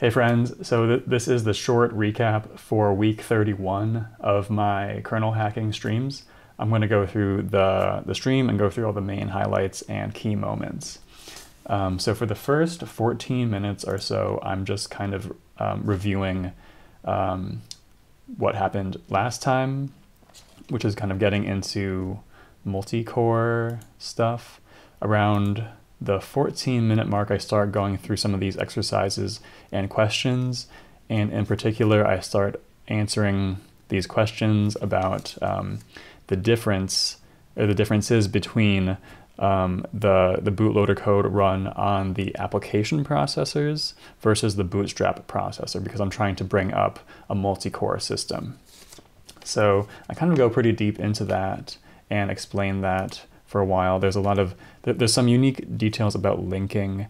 Hey friends, so th this is the short recap for week 31 of my kernel hacking streams. I'm going to go through the, the stream and go through all the main highlights and key moments. Um, so for the first 14 minutes or so, I'm just kind of um, reviewing um, what happened last time, which is kind of getting into multi-core stuff around the 14 minute mark, I start going through some of these exercises and questions. And in particular, I start answering these questions about um, the difference or the differences between um, the, the bootloader code run on the application processors versus the bootstrap processor because I'm trying to bring up a multi-core system. So I kind of go pretty deep into that and explain that for a while. There's a lot of there's some unique details about linking,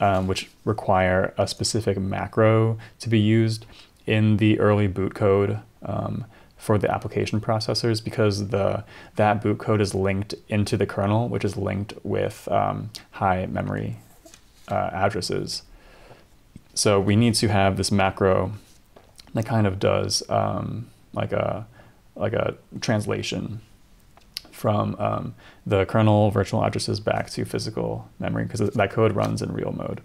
um, which require a specific macro to be used in the early boot code um, for the application processors because the that boot code is linked into the kernel, which is linked with um, high memory uh, addresses. So we need to have this macro that kind of does um, like a like a translation from um, the kernel virtual addresses back to physical memory because that code runs in real mode.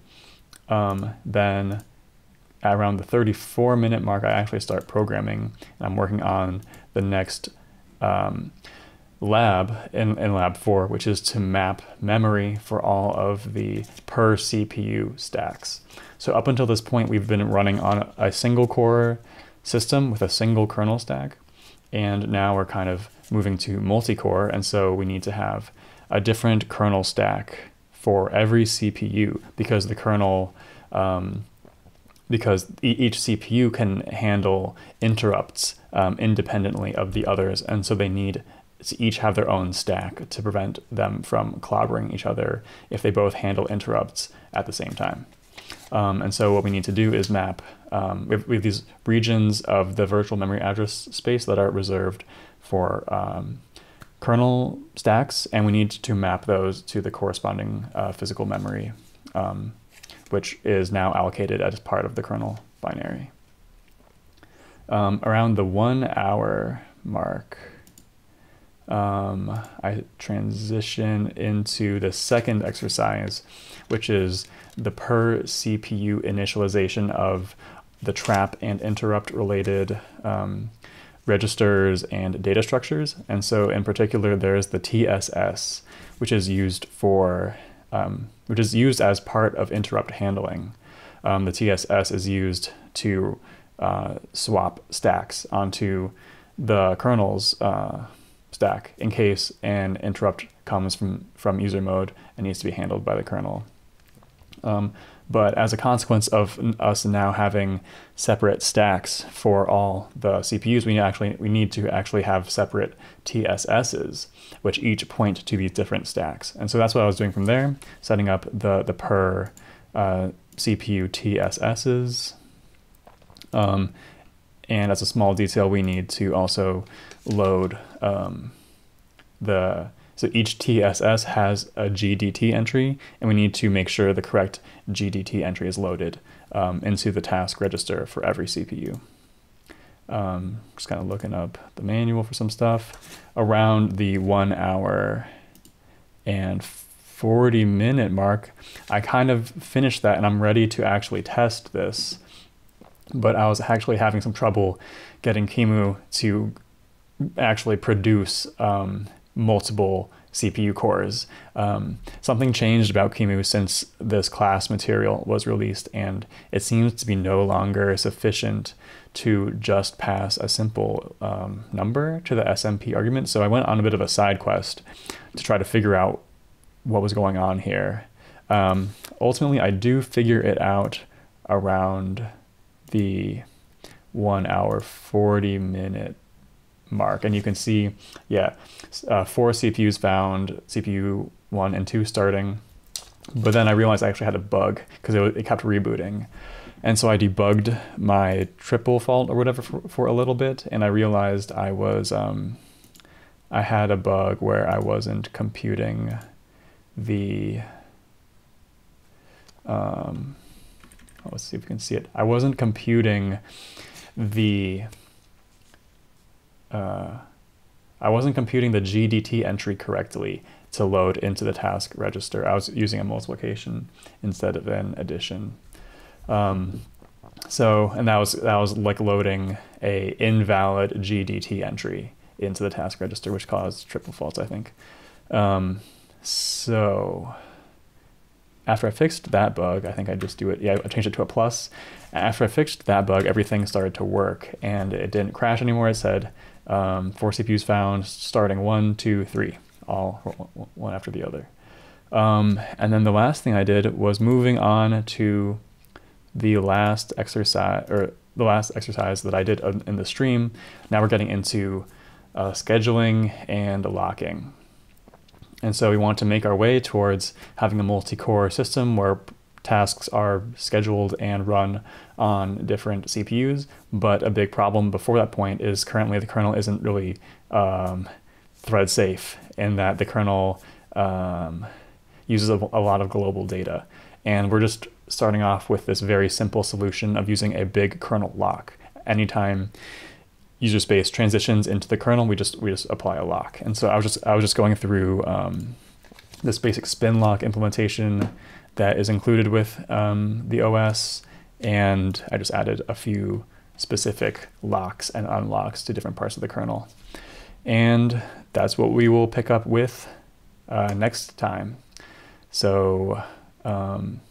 Um, then around the 34 minute mark, I actually start programming and I'm working on the next um, lab in, in lab four, which is to map memory for all of the per CPU stacks. So up until this point, we've been running on a single core system with a single kernel stack. And now we're kind of moving to multi-core, and so we need to have a different kernel stack for every CPU because the kernel, um, because each CPU can handle interrupts um, independently of the others, and so they need to each have their own stack to prevent them from clobbering each other if they both handle interrupts at the same time. Um, and so what we need to do is map, um, we, have, we, have, these regions of the virtual memory address space that are reserved for um, kernel stacks, and we need to map those to the corresponding uh, physical memory, um, which is now allocated as part of the kernel binary. Um, around the one hour mark, um, I transition into the second exercise, which is the per CPU initialization of the trap and interrupt related um, registers and data structures. And so in particular, there's the TSS, which is used for, um, which is used as part of interrupt handling. Um, the TSS is used to uh, swap stacks onto the kernel's uh, stack in case an interrupt comes from, from user mode and needs to be handled by the kernel. Um, but as a consequence of us now having separate stacks for all the CPUs, we actually we need to actually have separate TSSs, which each point to these different stacks. And so that's what I was doing from there, setting up the the per uh, CPU TSSs. Um, and as a small detail, we need to also load um, the so each TSS has a GDT entry, and we need to make sure the correct GDT entry is loaded um, into the task register for every CPU. Um, just kind of looking up the manual for some stuff. Around the one hour and 40 minute mark, I kind of finished that and I'm ready to actually test this. But I was actually having some trouble getting QEMU to actually produce um, multiple CPU cores. Um, something changed about QEMU since this class material was released, and it seems to be no longer sufficient to just pass a simple um, number to the SMP argument. So I went on a bit of a side quest to try to figure out what was going on here. Um, ultimately, I do figure it out around the one hour, 40 minute mark. And you can see, yeah, uh, four CPUs found, CPU one and two starting. But then I realized I actually had a bug because it, it, kept rebooting. And so I debugged my triple fault or whatever for, for a little bit. And I realized I was, um, I had a bug where I wasn't computing the, um, let's see if we can see it. I wasn't computing the, uh, I wasn't computing the GDT entry correctly to load into the task register. I was using a multiplication instead of an addition. Um, so, and that was that was like loading a invalid GDT entry into the task register, which caused triple faults, I think. Um, so after I fixed that bug, I think I just do it. Yeah, I changed it to a plus. After I fixed that bug, everything started to work and it didn't crash anymore. It said um, four CPUs found, starting one, two, three, all one after the other. Um, and then the last thing I did was moving on to the last exercise or the last exercise that I did in the stream. Now we're getting into uh, scheduling and locking. And so we want to make our way towards having a multi-core system where tasks are scheduled and run on different CPUs. But a big problem before that point is currently the kernel isn't really um, thread safe in that the kernel um, uses a, a lot of global data. And we're just starting off with this very simple solution of using a big kernel lock. Anytime user space transitions into the kernel, we just we just apply a lock. And so I was just I was just going through um, this basic spin lock implementation that is included with um, the OS, and I just added a few specific locks and unlocks to different parts of the kernel. And that's what we will pick up with uh, next time. So um,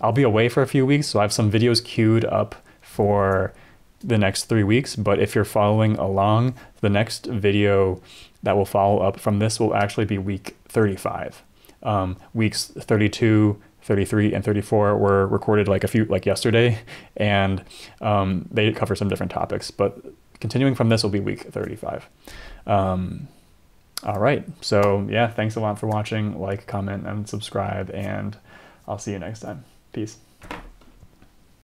I'll be away for a few weeks, so I have some videos queued up for the next three weeks. But if you're following along, the next video that will follow up from this will actually be week 35. Um, weeks 32, 33, and 34 were recorded like a few, like yesterday, and um, they cover some different topics. But continuing from this will be week 35. Um, all right. So, yeah, thanks a lot for watching. Like, comment, and subscribe, and I'll see you next time. Peace.